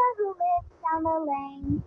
to who lives down the lane.